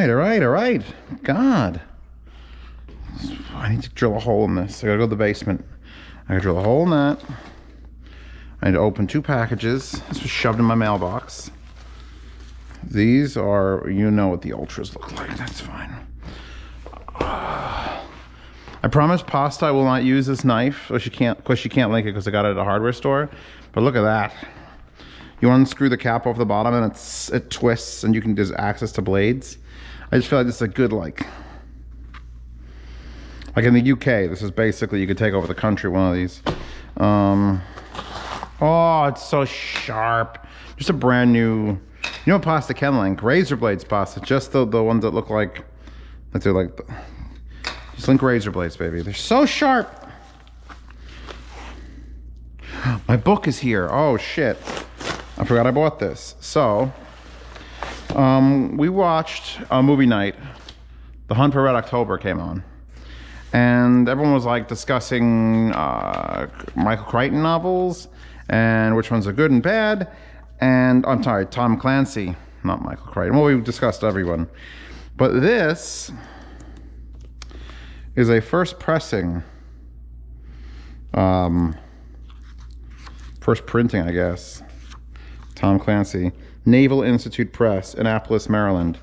right, all right, all right. God. I need to drill a hole in this. I gotta go to the basement. I gotta drill a hole in that. I need to open two packages. This was shoved in my mailbox. These are, you know what the ultras look like. That's fine. I promise pasta I will not use this knife. Because she can't, because she can't link it because I got it at a hardware store. But look at that. You unscrew the cap off the bottom and it's it twists and you can there's access to blades. I just feel like this is a good like like in the UK, this is basically you could take over the country one of these. Um, oh, it's so sharp. Just a brand new, you know pasta can link? Razor blades pasta, just the, the ones that look like, that they're like, just link razor blades, baby. They're so sharp. My book is here. Oh shit. I forgot I bought this. So, um, we watched a movie night. The Hunt for Red October came on. And everyone was like discussing uh, Michael Crichton novels and which ones are good and bad. And I'm sorry, Tom Clancy, not Michael Crichton. Well, we discussed everyone. But this is a first pressing, um, first printing, I guess. Tom Clancy, Naval Institute Press, Annapolis, Maryland.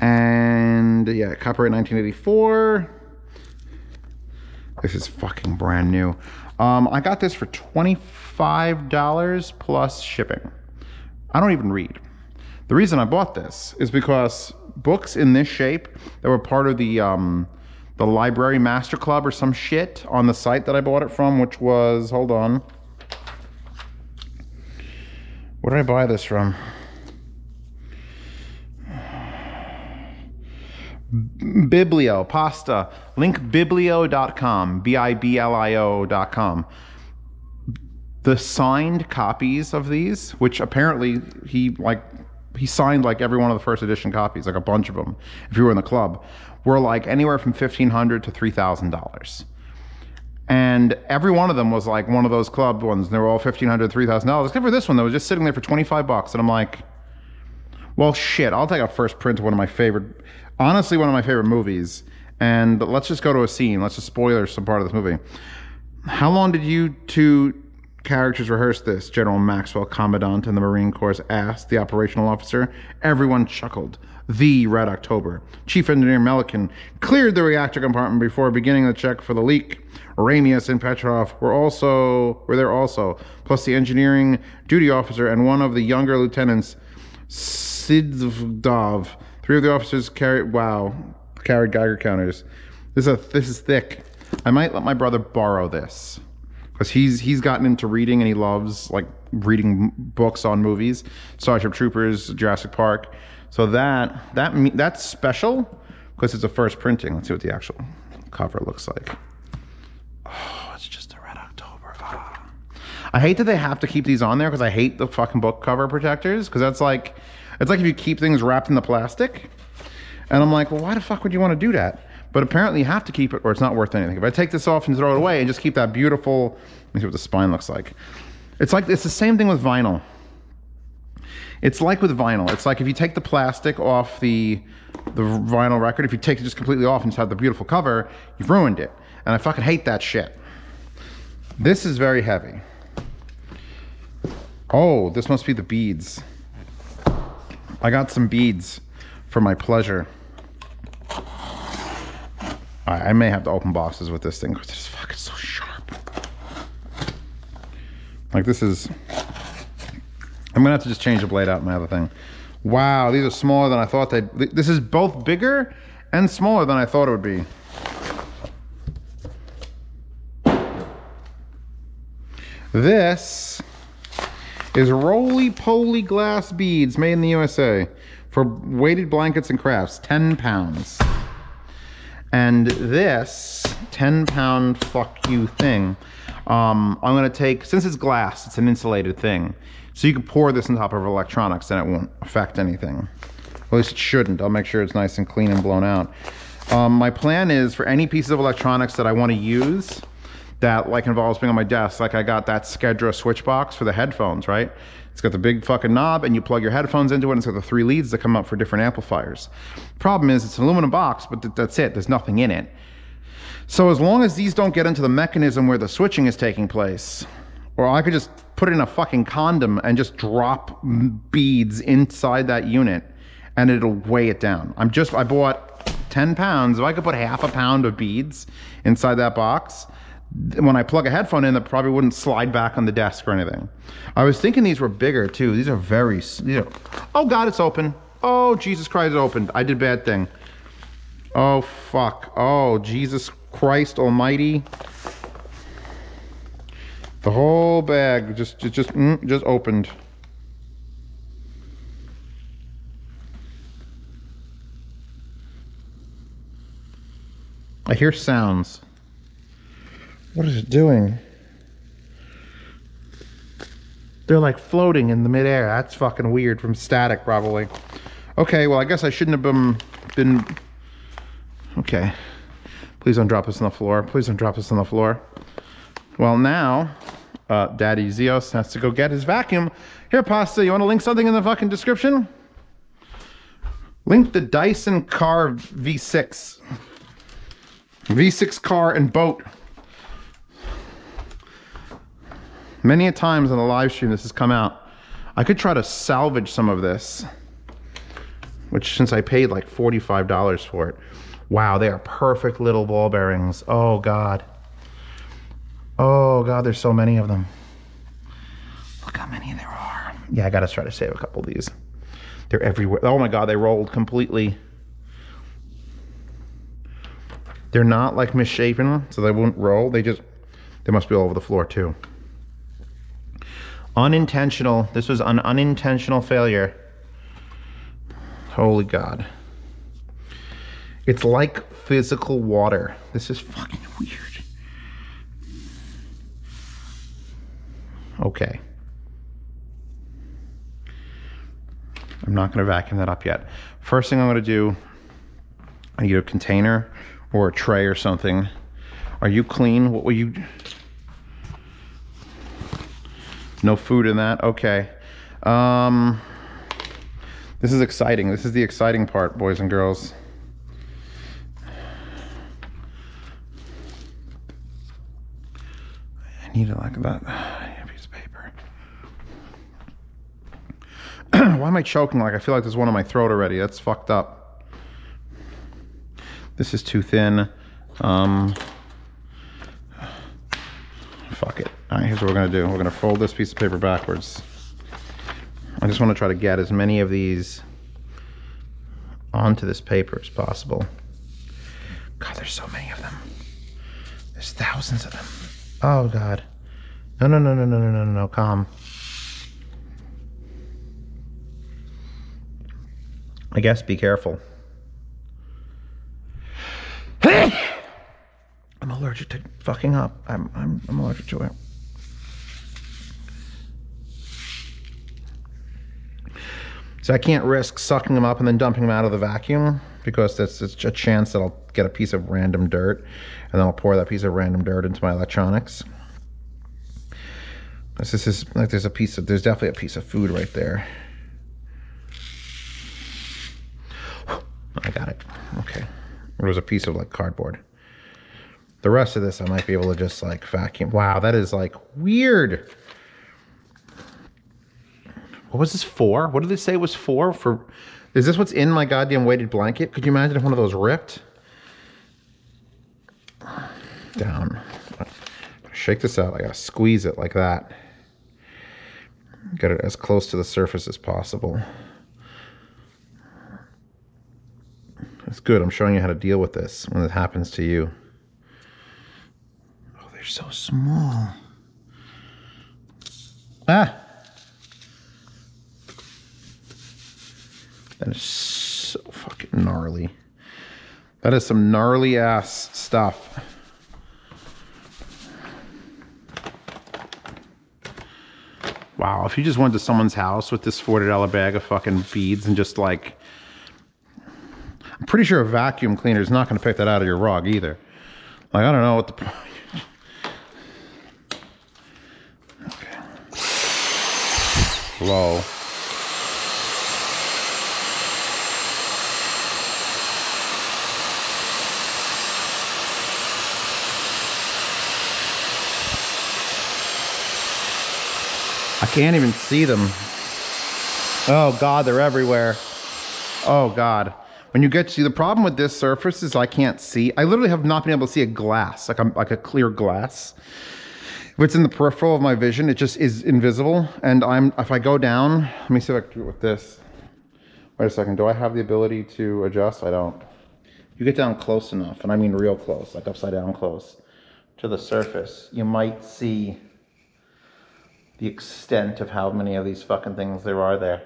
And yeah, copyright 1984. This is fucking brand new. Um, I got this for $25 plus shipping. I don't even read. The reason I bought this is because books in this shape that were part of the um, the Library Master Club or some shit on the site that I bought it from, which was, hold on. Where did I buy this from? Biblio, pasta, linkbiblio.com, B-I-B-L-I-O.com. The signed copies of these, which apparently he like, he signed like every one of the first edition copies, like a bunch of them, if you were in the club, were like anywhere from 1,500 to $3,000. And every one of them was like one of those club ones. They were all $1,500, $3,000, except for this one that was just sitting there for 25 bucks. And I'm like, well, shit, I'll take a first print of one of my favorite, honestly, one of my favorite movies. And let's just go to a scene. Let's just spoiler some part of this movie. How long did you two characters rehearse this? General Maxwell, Commandant in the Marine Corps, asked the operational officer. Everyone chuckled. The Red October. Chief Engineer Melekhin cleared the reactor compartment before beginning the check for the leak. Ramius and Petrov were also were there also, plus the engineering duty officer and one of the younger lieutenants, Svyadov. Three of the officers carried wow, carried Geiger counters. This is a this is thick. I might let my brother borrow this because he's he's gotten into reading and he loves like reading books on movies, Starship Troopers, Jurassic Park. So that that that's special because it's a first printing. Let's see what the actual cover looks like. Oh, it's just a red October. Ah. I hate that they have to keep these on there because I hate the fucking book cover protectors because that's like, it's like if you keep things wrapped in the plastic. And I'm like, well, why the fuck would you want to do that? But apparently you have to keep it or it's not worth anything. If I take this off and throw it away and just keep that beautiful, let me see what the spine looks like. It's like, it's the same thing with vinyl. It's like with vinyl. It's like if you take the plastic off the, the vinyl record, if you take it just completely off and just have the beautiful cover, you've ruined it. And I fucking hate that shit. This is very heavy. Oh, this must be the beads. I got some beads for my pleasure. I may have to open boxes with this thing because it's fucking so sharp. Like this is, I'm gonna have to just change the blade out in my other thing. Wow, these are smaller than I thought they'd, this is both bigger and smaller than I thought it would be. This is roly-poly glass beads made in the USA for weighted blankets and crafts, 10 pounds. And this 10 pound fuck you thing, um, I'm gonna take, since it's glass, it's an insulated thing. So you can pour this on top of electronics and it won't affect anything. at least it shouldn't. I'll make sure it's nice and clean and blown out. Um, my plan is for any pieces of electronics that I wanna use, that like involves being on my desk. Like I got that Skedra switch box for the headphones, right? It's got the big fucking knob and you plug your headphones into it and it's got the three leads that come up for different amplifiers. Problem is it's an aluminum box, but th- that's it. There's nothing in it. So as long as these don't get into the mechanism where the switching is taking place, or I could just put in a fucking condom and just drop beads inside that unit and it'll weigh it down. I'm just, I bought 10 pounds. If I could put half a pound of beads inside that box, when I plug a headphone in, that probably wouldn't slide back on the desk or anything. I was thinking these were bigger too. These are very, these are, oh God, it's open. Oh, Jesus Christ, it opened. I did a bad thing. Oh, fuck. Oh, Jesus Christ almighty. The whole bag just, just, just, mm, just opened. I hear sounds. What is it doing? They're like floating in the midair. That's fucking weird from static probably. Okay, well I guess I shouldn't have been, been, okay. Please don't drop this on the floor. Please don't drop this on the floor. Well now, uh, Daddy Zeos has to go get his vacuum. Here, Pasta, you want to link something in the fucking description? Link the Dyson Car V6. V6 car and boat. Many a times on the live stream this has come out. I could try to salvage some of this, which since I paid like $45 for it. Wow, they are perfect little ball bearings. Oh God. Oh God, there's so many of them. Look how many there are. Yeah, I gotta try to save a couple of these. They're everywhere. Oh my God, they rolled completely. They're not like misshapen, so they won't roll. They just, they must be all over the floor too. Unintentional. This was an unintentional failure. Holy God. It's like physical water. This is fucking weird. Okay. I'm not to vacuum that up yet. First thing I'm to do, I need a container or a tray or something. Are you clean? What will you... No food in that? Okay. Um, this is exciting. This is the exciting part, boys and girls. I need it like that. piece of paper. Why am I choking like I feel like there's one in my throat already? That's fucked up. This is too thin. Um, fuck it. All right, here's what we're gonna do. We're gonna fold this piece of paper backwards. I just wanna try to get as many of these onto this paper as possible. God, there's so many of them. There's thousands of them. Oh God. No, no, no, no, no, no, no, no, calm. I guess be careful. I'm allergic to fucking up. I'm, I'm, I'm allergic to it. So I can't risk sucking them up and then dumping them out of the vacuum because that's, that's a chance that I'll get a piece of random dirt and then I'll pour that piece of random dirt into my electronics. This is like there's a piece of, there's definitely a piece of food right there. I got it. Okay. It was a piece of like cardboard. The rest of this I might be able to just like vacuum. Wow, that is like weird. What was this for? What did they say it was for? For is this what's in my goddamn weighted blanket? Could you imagine if one of those ripped? Down. Shake this out. I gotta squeeze it like that. Get it as close to the surface as possible. That's good. I'm showing you how to deal with this when it happens to you. Oh, they're so small. Ah! That is so fucking gnarly. That is some gnarly ass stuff. Wow, if you just went to someone's house with this $40 bag of fucking beads and just like I'm pretty sure a vacuum cleaner is not going to pick that out of your rug either. Like, I don't know what the... okay. Low. I can't even see them. Oh God, they're everywhere. Oh God. When you get to the problem with this surface is I can't see. I literally have not been able to see a glass, like a, like a clear glass. If it's in the peripheral of my vision, it just is invisible. And I'm if I go down, let me see if I can do it with this. Wait a second. Do I have the ability to adjust? I don't. You get down close enough, and I mean real close, like upside down close to the surface, you might see the extent of how many of these fucking things there are there.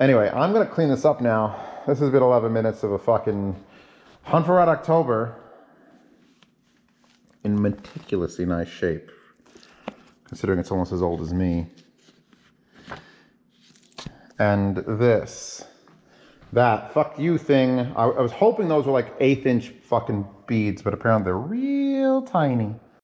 Anyway, I'm gonna clean this up now. This has been 11 minutes of a fucking Hunt for Red October in meticulously nice shape, considering it's almost as old as me. And this, that fuck you thing. I, I was hoping those were like eighth inch fucking beads, but apparently they're real tiny.